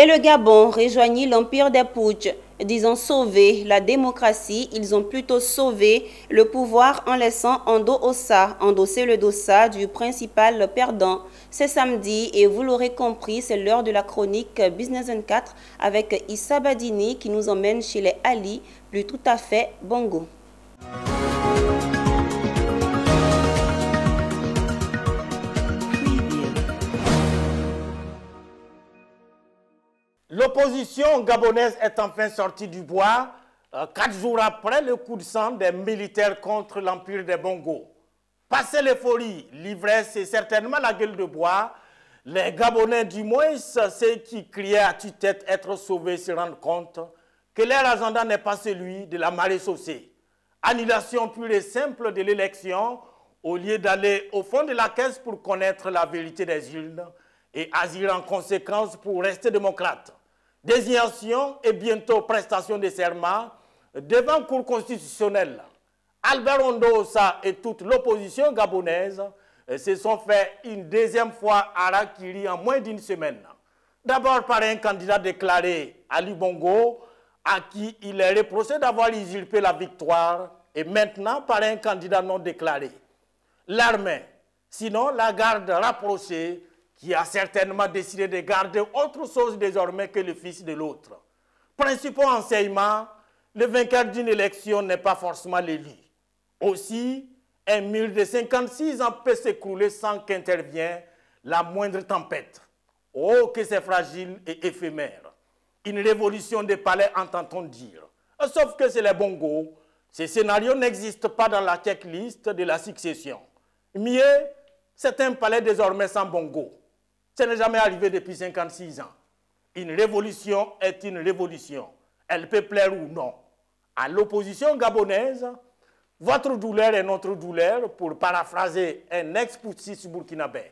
Et le Gabon rejoignit l'empire des Pouches. Disant sauver la démocratie, ils ont plutôt sauvé le pouvoir en laissant Ando Ossa endosser le dossa du principal perdant. C'est samedi et vous l'aurez compris, c'est l'heure de la chronique Business 24 avec Issa Badini qui nous emmène chez les Ali, plus tout à fait bongo. L'opposition gabonaise est enfin sortie du bois euh, quatre jours après le coup de sang des militaires contre l'empire des Bongos. Passé l'euphorie, l'ivresse et certainement la gueule de bois, les Gabonais, du moins ceux qui criaient à tue-tête être sauvés, se rendent compte que leur agenda n'est pas celui de la marée saucée. Annulation pure et simple de l'élection, au lieu d'aller au fond de la caisse pour connaître la vérité des urnes et agir en conséquence pour rester démocrate désignation et bientôt prestation de serment devant Cour constitutionnelle. Albert Ondosa et toute l'opposition gabonaise euh, se sont fait une deuxième fois à Rakiri en moins d'une semaine. D'abord par un candidat déclaré, Ali Bongo, à qui il est reproché d'avoir usurpé la victoire, et maintenant par un candidat non déclaré. L'armée, sinon la garde rapprochée, qui a certainement décidé de garder autre chose désormais que le fils de l'autre. Principal enseignement, le vainqueur d'une élection n'est pas forcément l'élu. Aussi, un mur de 56 ans peut s'écrouler sans qu'intervienne la moindre tempête. Oh, que c'est fragile et éphémère. Une révolution des palais, entend-on dire. Sauf que c'est les bongos. Ce scénario n'existe pas dans la checklist de la succession. Mieux, c'est un palais désormais sans bongo. Ce n'est jamais arrivé depuis 56 ans. Une révolution est une révolution. Elle peut plaire ou non. À l'opposition gabonaise, votre douleur est notre douleur, pour paraphraser un ex-poutiste burkinabé.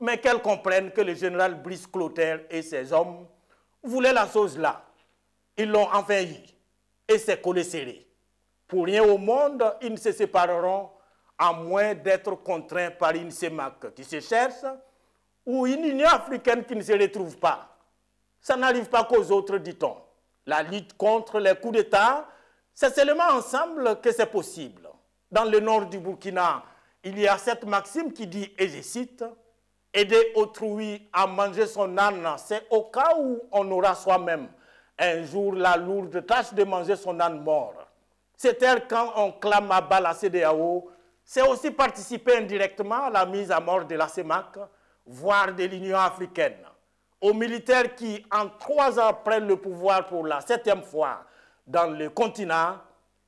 Mais qu'elle comprenne que le général Brice Clotaire et ses hommes voulaient la chose là. Ils l'ont enfin eu. Et c'est collé serré. Pour rien au monde, ils ne se sépareront à moins d'être contraints par une CEMAC qui se cherche ou une Union africaine qui ne se retrouve pas. Ça n'arrive pas qu'aux autres, dit-on. La lutte contre les coups d'État, c'est seulement ensemble que c'est possible. Dans le nord du Burkina, il y a cette maxime qui dit, et je cite, Aider autrui à manger son âne, c'est au cas où on aura soi-même un jour la lourde tâche de manger son âne mort. C'est-à-dire quand on clame à bas la CDAO, c'est aussi participer indirectement à la mise à mort de la CEMAC, voire de l'Union africaine, aux militaires qui, en trois ans, prennent le pouvoir pour la septième fois dans le continent,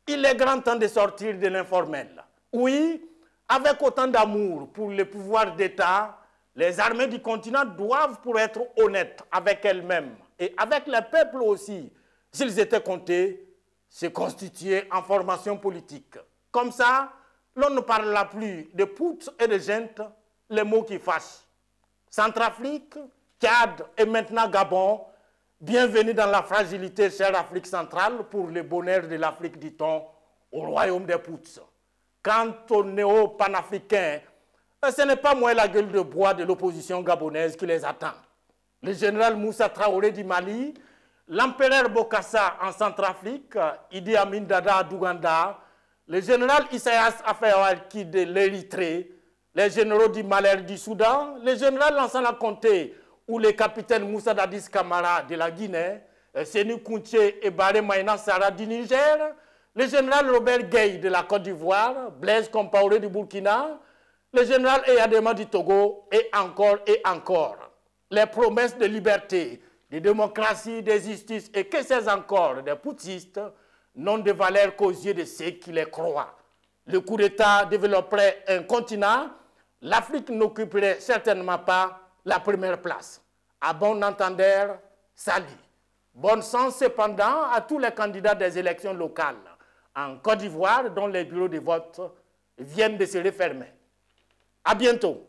il est grand temps de sortir de l'informel. Oui, avec autant d'amour pour le pouvoir d'État, les armées du continent doivent, pour être honnêtes avec elles-mêmes et avec le peuple aussi, s'ils étaient comptés, se constituer en formation politique. Comme ça, l'on ne parlera plus de poutres et de gente, les mots qui fâchent. Centrafrique, Tchad et maintenant Gabon, bienvenue dans la fragilité chère Afrique centrale pour le bonheur de l'Afrique, dit-on, au royaume des Pouts. Quant aux néo-panafricains, euh, ce n'est pas moins la gueule de bois de l'opposition gabonaise qui les attend. Le général Moussa Traoré du Mali, l'empereur Bokassa en Centrafrique, Idi Amin Dada d'Ouganda, le général Isaias Afeawalki de l'Érythrée, les généraux du Malher du Soudan, le général Lansana Conté ou le capitaine Moussa Dadis Kamara de la Guinée, euh, Senu Kounché et Baré Maïna Sara du Niger, le général Robert Gay de la Côte d'Ivoire, Blaise Compaoré du Burkina, le général Eyadema du Togo et encore et encore. Les promesses de liberté, de démocratie, de justice et que c'est encore des poutistes n'ont de valeur qu'aux yeux de ceux qui les croient. Le coup d'État développerait un continent l'Afrique n'occuperait certainement pas la première place. À bon entendeur, salut. Bon sens cependant à tous les candidats des élections locales en Côte d'Ivoire dont les bureaux de vote viennent de se refermer. À bientôt.